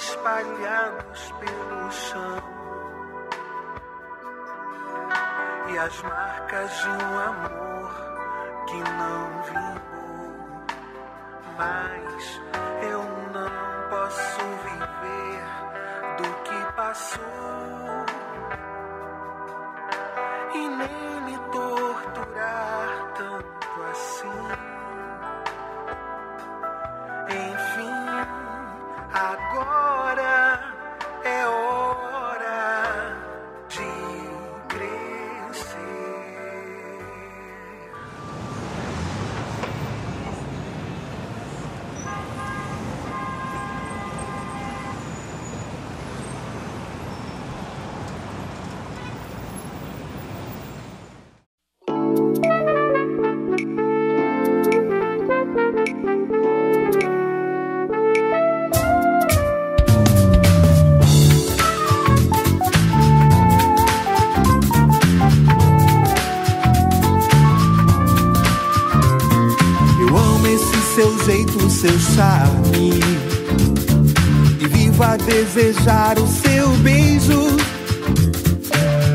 espalhados pelo chão. E as marcas de um amor que não vingou. Mas eu não posso viver do que passou. Seu charme. E vivo a desejar o seu beijo.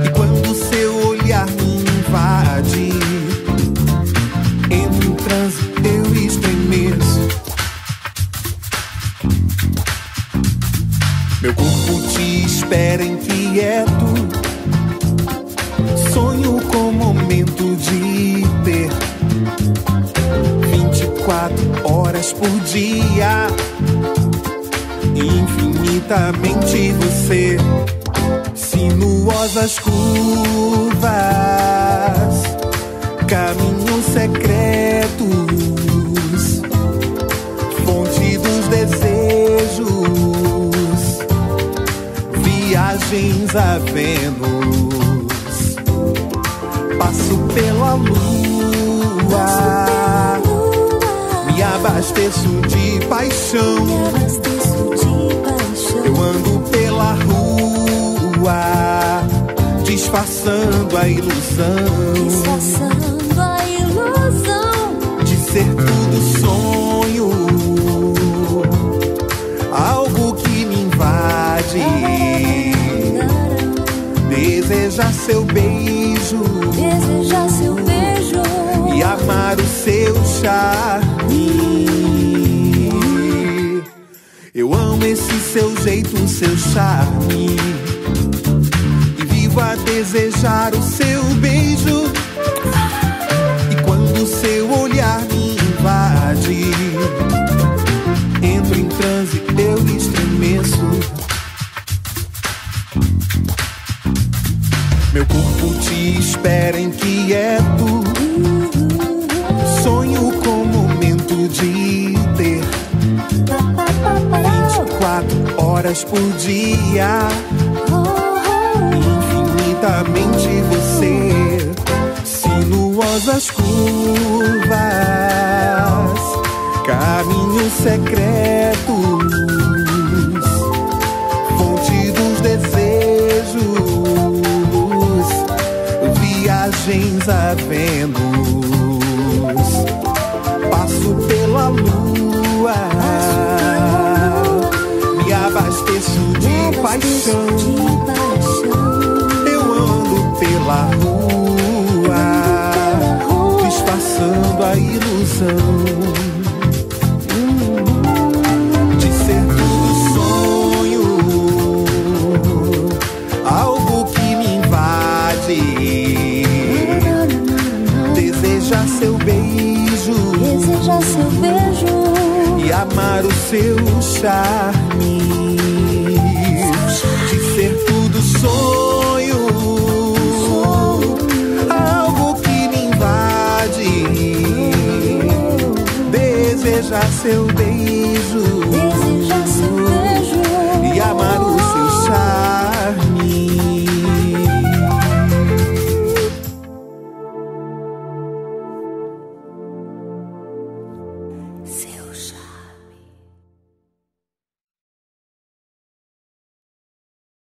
E quando seu olhar me invade, entro em transe, eu estremeço. Meu corpo te espera inquieto. Horas por dia. Infinitamente você, sinuosas curvas, caminhos secretos, fonte dos desejos, viagens a Vênus. Passo pela lua, abasteço de paixão. Eu ando pela rua, disfarçando a ilusão Disfarçando a ilusão de ser tudo sonho, algo que me invade. Desejar seu beijo Desejar seu beijo e amar o seu charme. Jeito, o seu charme. E vivo a desejar o seu beijo. E quando o seu olhar me invade, entro em transe, eu estremeço. Meu corpo te espera inquieto. Horas por dia. Infinitamente você, sinuosas curvas, caminhos secretos, fonte dos desejos, viagens a. paixão. de paixão Eu ando pela rua, disfarçando a ilusão de ser tudo sonho, algo que me invade. Desejar seu beijo Desejar seu beijo e amar o seu charme. Sonho, algo que me invade. Desejar seu beijo